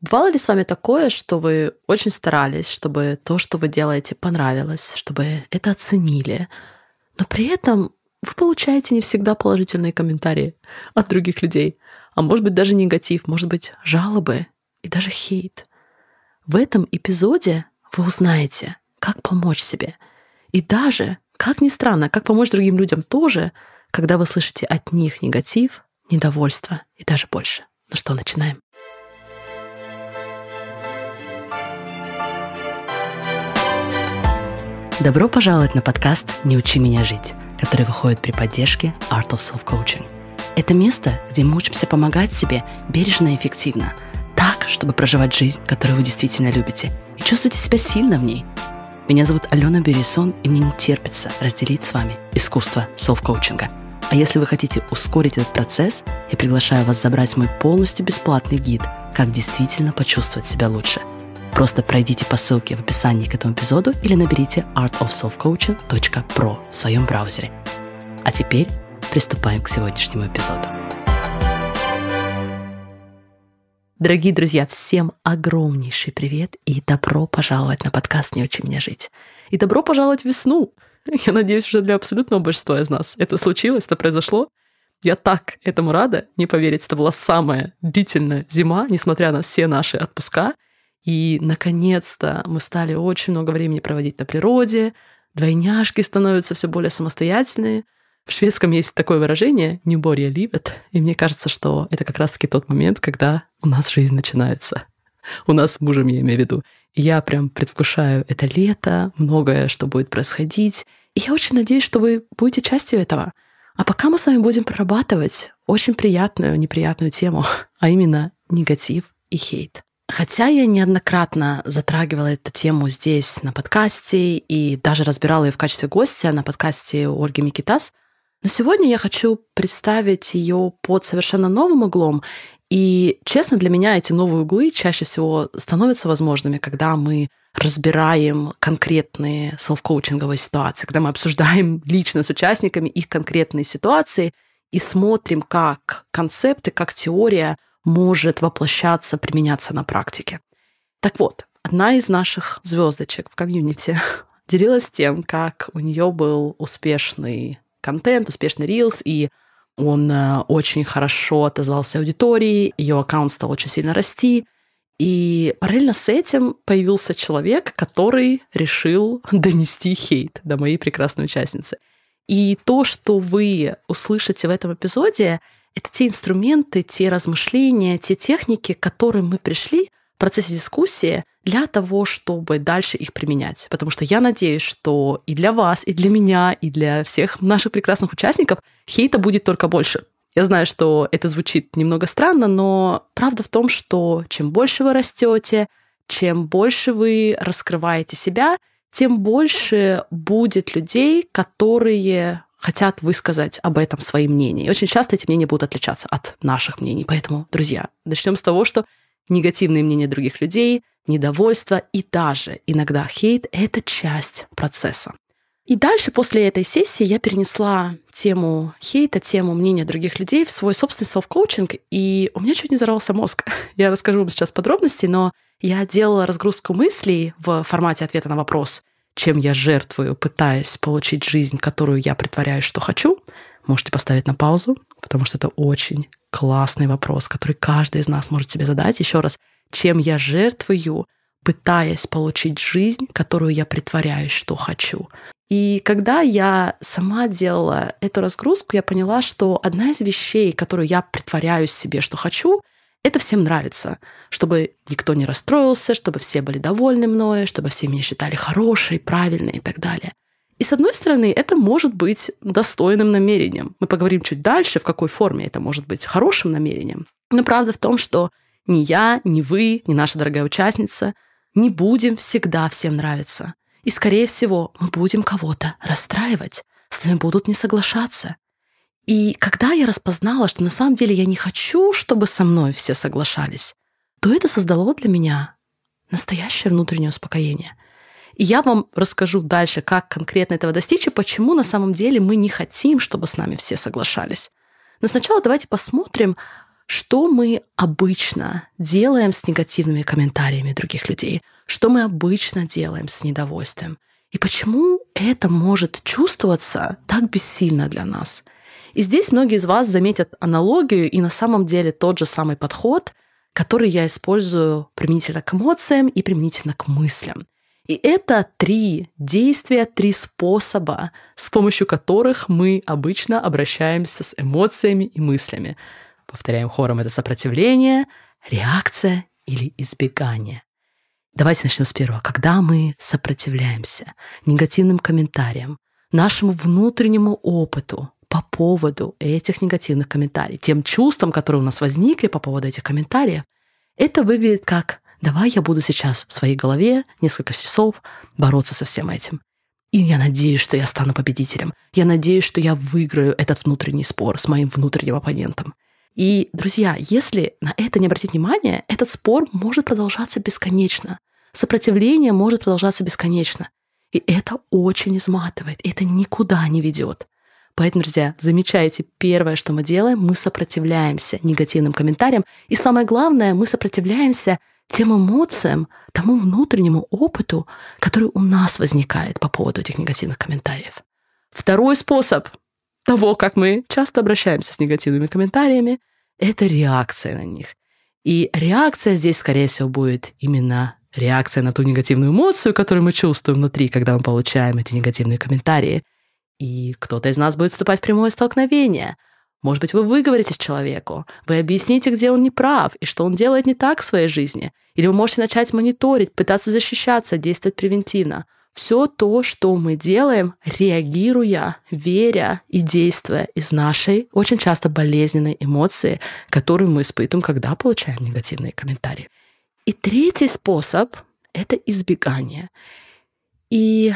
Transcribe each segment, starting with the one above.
Бывало ли с вами такое, что вы очень старались, чтобы то, что вы делаете, понравилось, чтобы это оценили, но при этом вы получаете не всегда положительные комментарии от других людей, а может быть даже негатив, может быть жалобы и даже хейт. В этом эпизоде вы узнаете, как помочь себе. И даже, как ни странно, как помочь другим людям тоже, когда вы слышите от них негатив, недовольство и даже больше. Ну что, начинаем. Добро пожаловать на подкаст «Не учи меня жить», который выходит при поддержке Art of Self-Coaching. Это место, где мы учимся помогать себе бережно и эффективно, так, чтобы проживать жизнь, которую вы действительно любите, и чувствуете себя сильно в ней. Меня зовут Алена Берисон, и мне не терпится разделить с вами искусство селф-коучинга. А если вы хотите ускорить этот процесс, я приглашаю вас забрать мой полностью бесплатный гид «Как действительно почувствовать себя лучше», Просто пройдите по ссылке в описании к этому эпизоду или наберите artofselfcoaching.pro в своем браузере. А теперь приступаем к сегодняшнему эпизоду. Дорогие друзья, всем огромнейший привет и добро пожаловать на подкаст «Не учи меня жить». И добро пожаловать в весну. Я надеюсь, уже для абсолютного большинства из нас это случилось, это произошло. Я так этому рада, не поверить, это была самая длительная зима, несмотря на все наши отпуска – и, наконец-то, мы стали очень много времени проводить на природе, двойняшки становятся все более самостоятельные. В шведском есть такое выражение «нюборья ливет», и мне кажется, что это как раз-таки тот момент, когда у нас жизнь начинается. У нас с мужем, я имею в виду. И я прям предвкушаю это лето, многое, что будет происходить. И я очень надеюсь, что вы будете частью этого. А пока мы с вами будем прорабатывать очень приятную, неприятную тему, а именно негатив и хейт. Хотя я неоднократно затрагивала эту тему здесь на подкасте и даже разбирала ее в качестве гостя на подкасте Ольги Микитас, но сегодня я хочу представить ее под совершенно новым углом. И, честно, для меня эти новые углы чаще всего становятся возможными, когда мы разбираем конкретные селф-коучинговые ситуации, когда мы обсуждаем лично с участниками их конкретные ситуации и смотрим, как концепты, как теория – может воплощаться, применяться на практике. Так вот, одна из наших звездочек в комьюнити делилась тем, как у нее был успешный контент, успешный рилс, и он э, очень хорошо отозвался аудитории, ее аккаунт стал очень сильно расти, и параллельно с этим появился человек, который решил донести хейт до моей прекрасной участницы. И то, что вы услышите в этом эпизоде, это те инструменты, те размышления, те техники, к которым мы пришли в процессе дискуссии для того, чтобы дальше их применять. Потому что я надеюсь, что и для вас, и для меня, и для всех наших прекрасных участников хейта будет только больше. Я знаю, что это звучит немного странно, но правда в том, что чем больше вы растете, чем больше вы раскрываете себя, тем больше будет людей, которые хотят высказать об этом свои мнения. И очень часто эти мнения будут отличаться от наших мнений. Поэтому, друзья, начнем с того, что негативные мнения других людей, недовольство и даже иногда хейт — это часть процесса. И дальше, после этой сессии, я перенесла тему хейта, тему мнения других людей в свой собственный селф-коучинг, и у меня чуть не взорвался мозг. Я расскажу вам сейчас подробности, но я делала разгрузку мыслей в формате ответа на вопрос, чем я жертвую, пытаясь получить жизнь, которую я притворяюсь, что хочу, можете поставить на паузу, потому что это очень классный вопрос, который каждый из нас может себе задать. Еще раз, чем я жертвую, пытаясь получить жизнь, которую я притворяюсь, что хочу. И когда я сама делала эту разгрузку, я поняла, что одна из вещей, которую я притворяюсь себе, что хочу, это всем нравится, чтобы никто не расстроился, чтобы все были довольны мной, чтобы все меня считали хорошей, правильной и так далее. И с одной стороны, это может быть достойным намерением. Мы поговорим чуть дальше, в какой форме это может быть хорошим намерением. Но правда в том, что ни я, ни вы, ни наша дорогая участница не будем всегда всем нравиться. И, скорее всего, мы будем кого-то расстраивать, с нами будут не соглашаться. И когда я распознала, что на самом деле я не хочу, чтобы со мной все соглашались, то это создало для меня настоящее внутреннее успокоение. И я вам расскажу дальше, как конкретно этого достичь и почему на самом деле мы не хотим, чтобы с нами все соглашались. Но сначала давайте посмотрим, что мы обычно делаем с негативными комментариями других людей, что мы обычно делаем с недовольствием, и почему это может чувствоваться так бессильно для нас. И здесь многие из вас заметят аналогию и на самом деле тот же самый подход, который я использую применительно к эмоциям и применительно к мыслям. И это три действия, три способа, с помощью которых мы обычно обращаемся с эмоциями и мыслями. Повторяем хором, это сопротивление, реакция или избегание. Давайте начнем с первого. Когда мы сопротивляемся негативным комментариям, нашему внутреннему опыту по поводу этих негативных комментариев, тем чувствам, которые у нас возникли по поводу этих комментариев, это выглядит как давай я буду сейчас в своей голове несколько часов бороться со всем этим. И я надеюсь, что я стану победителем. Я надеюсь, что я выиграю этот внутренний спор с моим внутренним оппонентом. И, друзья, если на это не обратить внимание, этот спор может продолжаться бесконечно. Сопротивление может продолжаться бесконечно. И это очень изматывает, это никуда не ведет. Поэтому, друзья, замечайте, первое, что мы делаем, мы сопротивляемся негативным комментариям. И самое главное, мы сопротивляемся тем эмоциям, тому внутреннему опыту, который у нас возникает по поводу этих негативных комментариев. Второй способ того, как мы часто обращаемся с негативными комментариями, это реакция на них. И реакция здесь, скорее всего, будет именно реакция на ту негативную эмоцию, которую мы чувствуем внутри, когда мы получаем эти негативные комментарии. И кто-то из нас будет вступать в прямое столкновение – может быть, вы выговоритесь человеку, вы объясните, где он не прав и что он делает не так в своей жизни. Или вы можете начать мониторить, пытаться защищаться, действовать превентивно. Все то, что мы делаем, реагируя, веря и действуя из нашей очень часто болезненной эмоции, которую мы испытываем, когда получаем негативные комментарии. И третий способ — это избегание. И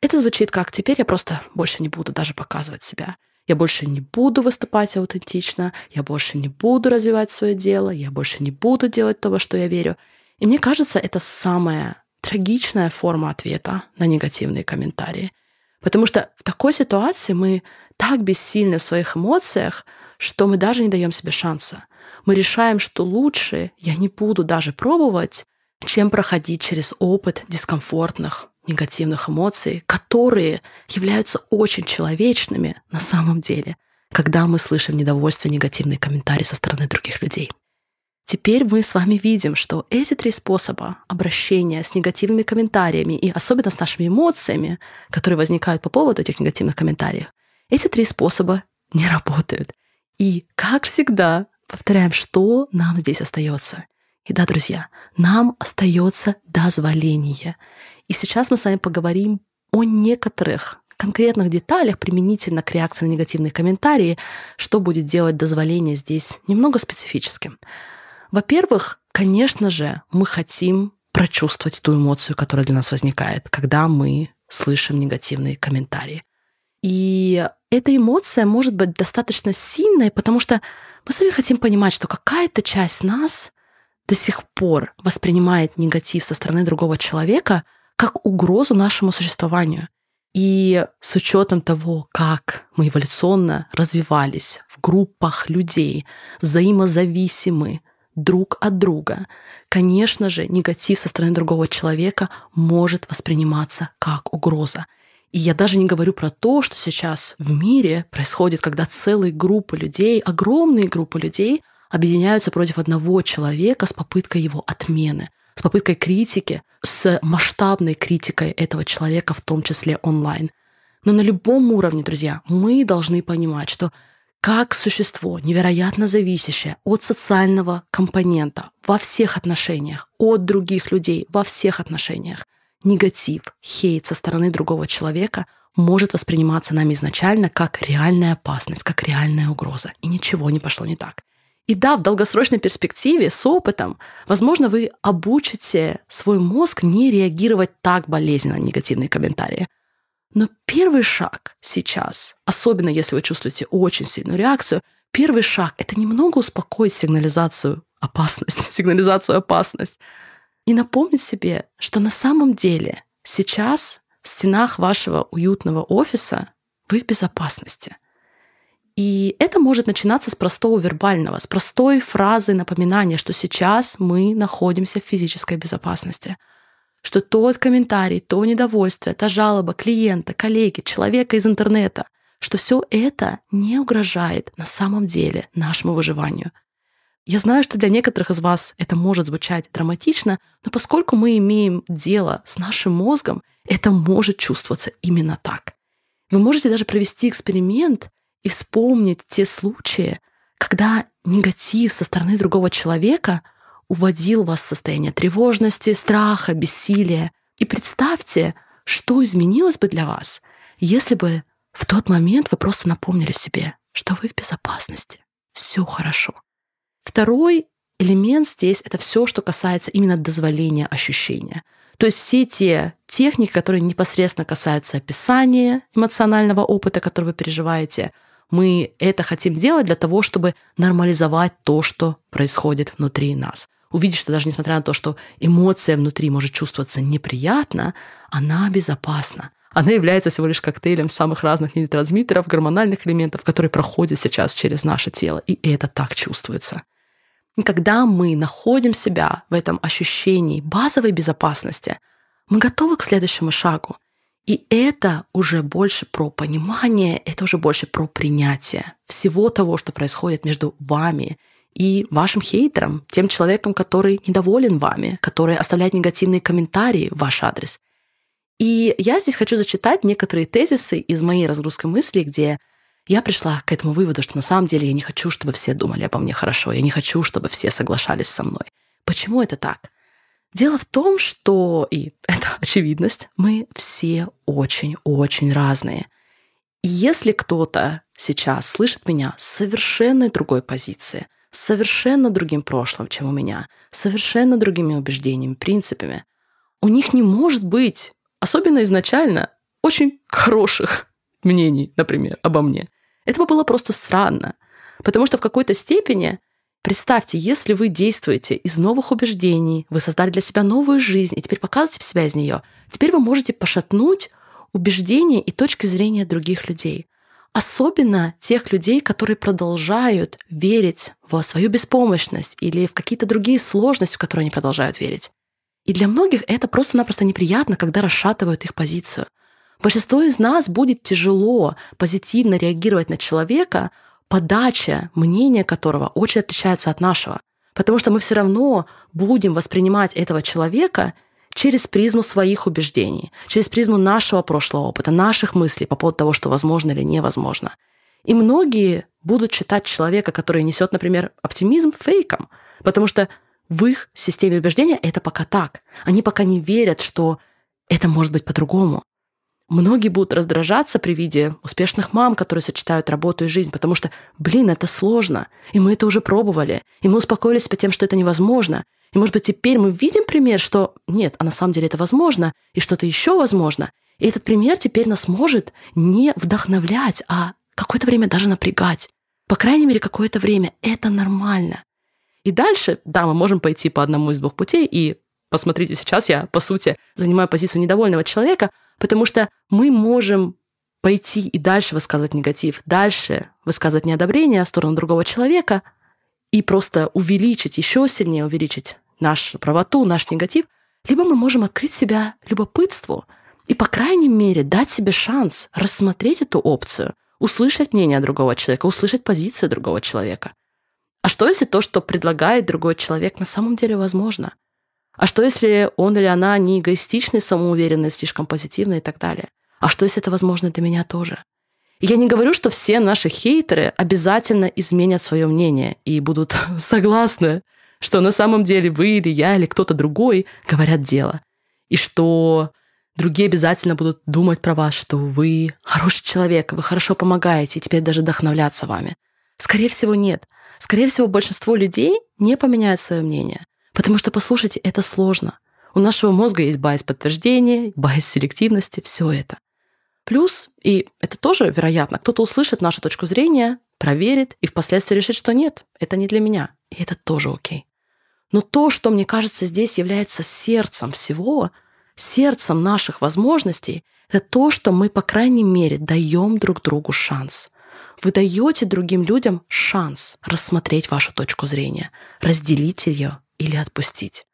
это звучит как «теперь я просто больше не буду даже показывать себя». Я больше не буду выступать аутентично, я больше не буду развивать свое дело, я больше не буду делать того, что я верю. И мне кажется, это самая трагичная форма ответа на негативные комментарии. Потому что в такой ситуации мы так бессильны в своих эмоциях, что мы даже не даем себе шанса. Мы решаем, что лучше я не буду даже пробовать, чем проходить через опыт дискомфортных негативных эмоций, которые являются очень человечными на самом деле, когда мы слышим недовольство, негативные комментарии со стороны других людей. Теперь мы с вами видим, что эти три способа обращения с негативными комментариями и особенно с нашими эмоциями, которые возникают по поводу этих негативных комментариев, эти три способа не работают. И, как всегда, повторяем, что нам здесь остается. И да, друзья, нам остается дозволение. И сейчас мы с вами поговорим о некоторых конкретных деталях применительно к реакции на негативные комментарии, что будет делать дозволение здесь немного специфическим. Во-первых, конечно же, мы хотим прочувствовать ту эмоцию, которая для нас возникает, когда мы слышим негативные комментарии. И эта эмоция может быть достаточно сильной, потому что мы сами хотим понимать, что какая-то часть нас до сих пор воспринимает негатив со стороны другого человека – как угрозу нашему существованию. И с учетом того, как мы эволюционно развивались в группах людей, взаимозависимы друг от друга, конечно же, негатив со стороны другого человека может восприниматься как угроза. И я даже не говорю про то, что сейчас в мире происходит, когда целые группы людей, огромные группы людей объединяются против одного человека с попыткой его отмены с попыткой критики, с масштабной критикой этого человека, в том числе онлайн. Но на любом уровне, друзья, мы должны понимать, что как существо, невероятно зависящее от социального компонента во всех отношениях, от других людей во всех отношениях, негатив, хейт со стороны другого человека может восприниматься нами изначально как реальная опасность, как реальная угроза. И ничего не пошло не так. И да, в долгосрочной перспективе с опытом, возможно, вы обучите свой мозг не реагировать так болезненно на негативные комментарии. Но первый шаг сейчас, особенно если вы чувствуете очень сильную реакцию, первый шаг — это немного успокоить сигнализацию опасность, сигнализацию опасность. И напомнить себе, что на самом деле сейчас в стенах вашего уютного офиса вы в безопасности — И это может начинаться с простого вербального, с простой фразы напоминания, что сейчас мы находимся в физической безопасности, что тот комментарий, то недовольствие, та жалоба клиента, коллеги, человека из интернета, что все это не угрожает на самом деле нашему выживанию. Я знаю, что для некоторых из вас это может звучать драматично, но поскольку мы имеем дело с нашим мозгом, это может чувствоваться именно так. Вы можете даже провести эксперимент и вспомнить те случаи, когда негатив со стороны другого человека уводил вас в состояние тревожности, страха, бессилия. И представьте, что изменилось бы для вас, если бы в тот момент вы просто напомнили себе, что вы в безопасности, все хорошо. Второй элемент здесь — это все, что касается именно дозволения ощущения. То есть все те техники, которые непосредственно касаются описания эмоционального опыта, который вы переживаете, мы это хотим делать для того, чтобы нормализовать то, что происходит внутри нас. Увидеть, что даже несмотря на то, что эмоция внутри может чувствоваться неприятно, она безопасна. Она является всего лишь коктейлем самых разных нейротрансмиттеров, гормональных элементов, которые проходят сейчас через наше тело. И это так чувствуется. И когда мы находим себя в этом ощущении базовой безопасности, мы готовы к следующему шагу. И это уже больше про понимание, это уже больше про принятие всего того, что происходит между вами и вашим хейтером, тем человеком, который недоволен вами, который оставляет негативные комментарии в ваш адрес. И я здесь хочу зачитать некоторые тезисы из моей разгрузки мыслей, где я пришла к этому выводу, что на самом деле я не хочу, чтобы все думали обо мне хорошо, я не хочу, чтобы все соглашались со мной. Почему это так? Дело в том, что, и это очевидность, мы все очень-очень разные. И если кто-то сейчас слышит меня с совершенно другой позиции, с совершенно другим прошлым, чем у меня, совершенно другими убеждениями, принципами, у них не может быть, особенно изначально, очень хороших мнений, например, обо мне. Это бы было просто странно. Потому что в какой-то степени Представьте, если вы действуете из новых убеждений, вы создали для себя новую жизнь и теперь показываете себя из нее, теперь вы можете пошатнуть убеждения и точки зрения других людей. Особенно тех людей, которые продолжают верить в свою беспомощность или в какие-то другие сложности, в которые они продолжают верить. И для многих это просто-напросто неприятно, когда расшатывают их позицию. Большинство из нас будет тяжело позитивно реагировать на человека, подача мнения которого очень отличается от нашего. Потому что мы все равно будем воспринимать этого человека через призму своих убеждений, через призму нашего прошлого опыта, наших мыслей по поводу того, что возможно или невозможно. И многие будут считать человека, который несет, например, оптимизм, фейком, потому что в их системе убеждения это пока так. Они пока не верят, что это может быть по-другому. Многие будут раздражаться при виде успешных мам, которые сочетают работу и жизнь, потому что, блин, это сложно, и мы это уже пробовали, и мы успокоились себя тем, что это невозможно. И, может быть, теперь мы видим пример, что нет, а на самом деле это возможно, и что-то еще возможно. И этот пример теперь нас может не вдохновлять, а какое-то время даже напрягать. По крайней мере, какое-то время. Это нормально. И дальше, да, мы можем пойти по одному из двух путей, и посмотрите, сейчас я, по сути, занимаю позицию недовольного человека, потому что мы можем пойти и дальше высказывать негатив, дальше высказывать неодобрение в сторону другого человека и просто увеличить, еще сильнее увеличить нашу правоту, наш негатив, либо мы можем открыть себя любопытству и, по крайней мере, дать себе шанс рассмотреть эту опцию, услышать мнение другого человека, услышать позицию другого человека. А что если то, что предлагает другой человек, на самом деле возможно – а что, если он или она не эгоистичный, самоуверенный, слишком позитивный и так далее? А что, если это возможно для меня тоже? я не говорю, что все наши хейтеры обязательно изменят свое мнение и будут согласны, что на самом деле вы или я или кто-то другой говорят дело. И что другие обязательно будут думать про вас, что вы хороший человек, вы хорошо помогаете, и теперь даже вдохновляться вами. Скорее всего, нет. Скорее всего, большинство людей не поменяют свое мнение. Потому что, послушайте, это сложно. У нашего мозга есть bias подтверждения, bias селективности, все это. Плюс, и это тоже вероятно, кто-то услышит нашу точку зрения, проверит и впоследствии решит, что нет, это не для меня. И это тоже окей. Но то, что, мне кажется, здесь является сердцем всего, сердцем наших возможностей, это то, что мы, по крайней мере, даем друг другу шанс. вы даете другим людям шанс рассмотреть вашу точку зрения, разделить ее или отпустить.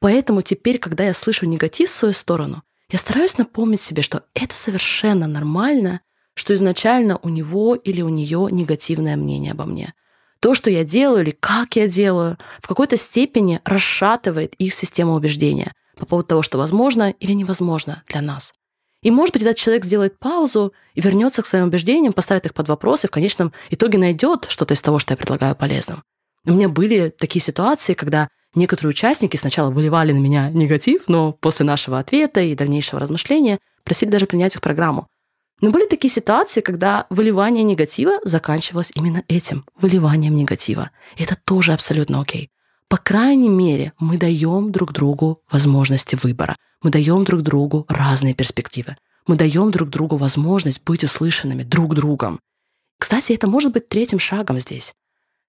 Поэтому теперь, когда я слышу негатив в свою сторону, я стараюсь напомнить себе, что это совершенно нормально, что изначально у него или у нее негативное мнение обо мне. То, что я делаю или как я делаю, в какой-то степени расшатывает их систему убеждения по поводу того, что возможно или невозможно для нас. И, может быть, этот человек сделает паузу и вернется к своим убеждениям, поставит их под вопрос и в конечном итоге найдет что-то из того, что я предлагаю полезным. У меня были такие ситуации, когда некоторые участники сначала выливали на меня негатив, но после нашего ответа и дальнейшего размышления просили даже принять их программу. Но были такие ситуации, когда выливание негатива заканчивалось именно этим, выливанием негатива. И это тоже абсолютно окей. По крайней мере, мы даем друг другу возможности выбора. Мы даем друг другу разные перспективы. Мы даем друг другу возможность быть услышанными друг другом. Кстати, это может быть третьим шагом здесь.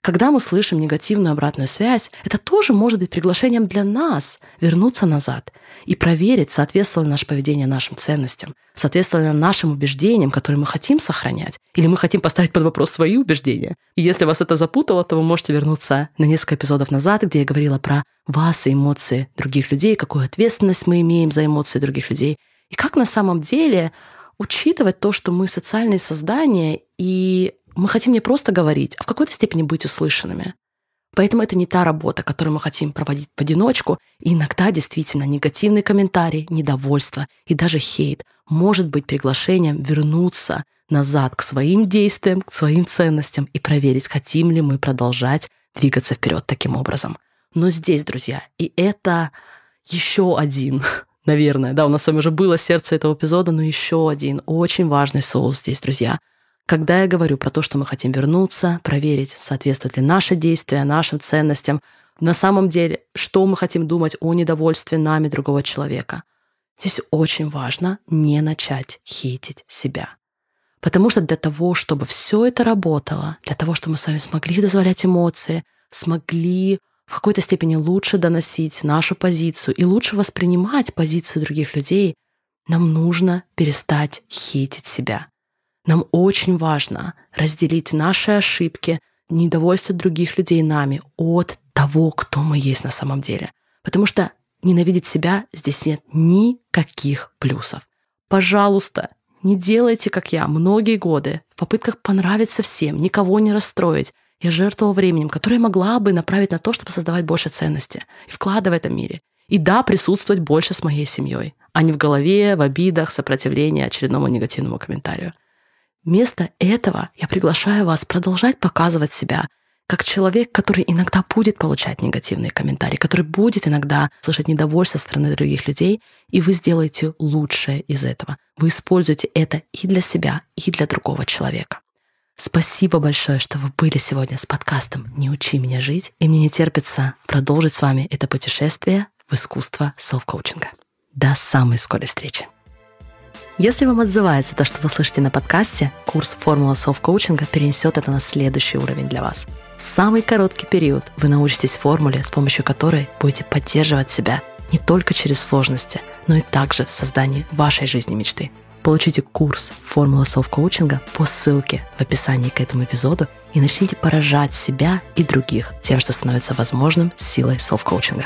Когда мы слышим негативную обратную связь, это тоже может быть приглашением для нас вернуться назад и проверить, соответствовало ли наше поведение нашим ценностям, соответствовало ли нашим убеждениям, которые мы хотим сохранять, или мы хотим поставить под вопрос свои убеждения. И если вас это запутало, то вы можете вернуться на несколько эпизодов назад, где я говорила про вас и эмоции других людей, какую ответственность мы имеем за эмоции других людей, и как на самом деле учитывать то, что мы социальные создания, и мы хотим не просто говорить, а в какой-то степени быть услышанными. Поэтому это не та работа, которую мы хотим проводить в одиночку. И иногда действительно негативный комментарий, недовольство и даже хейт может быть приглашением вернуться назад к своим действиям, к своим ценностям и проверить, хотим ли мы продолжать двигаться вперед таким образом. Но здесь, друзья, и это еще один, наверное, да, у нас с вами уже было сердце этого эпизода, но еще один очень важный соус здесь, друзья – когда я говорю про то, что мы хотим вернуться, проверить, соответствует ли наше действие нашим ценностям, на самом деле, что мы хотим думать о недовольстве нами другого человека. Здесь очень важно не начать хейтить себя. Потому что для того, чтобы все это работало, для того, чтобы мы с вами смогли дозволять эмоции, смогли в какой-то степени лучше доносить нашу позицию и лучше воспринимать позицию других людей, нам нужно перестать хейтить себя. Нам очень важно разделить наши ошибки, недовольство других людей нами от того, кто мы есть на самом деле. Потому что ненавидеть себя здесь нет никаких плюсов. Пожалуйста, не делайте, как я, многие годы в попытках понравиться всем, никого не расстроить. Я жертвовала временем, которое могла бы направить на то, чтобы создавать больше ценности и вкладывать в этом мире. И да, присутствовать больше с моей семьей, а не в голове, в обидах, сопротивлении очередному негативному комментарию. Вместо этого я приглашаю вас продолжать показывать себя как человек, который иногда будет получать негативные комментарии, который будет иногда слышать недовольство со стороны других людей, и вы сделаете лучшее из этого. Вы используете это и для себя, и для другого человека. Спасибо большое, что вы были сегодня с подкастом «Не учи меня жить», и мне не терпится продолжить с вами это путешествие в искусство селф-коучинга. До самой скорой встречи! Если вам отзывается то, что вы слышите на подкасте, курс «Формула селф-коучинга» перенесет это на следующий уровень для вас. В самый короткий период вы научитесь формуле, с помощью которой будете поддерживать себя не только через сложности, но и также в создании вашей жизни мечты. Получите курс «Формула селф-коучинга» по ссылке в описании к этому эпизоду и начните поражать себя и других тем, что становится возможным силой селф-коучинга.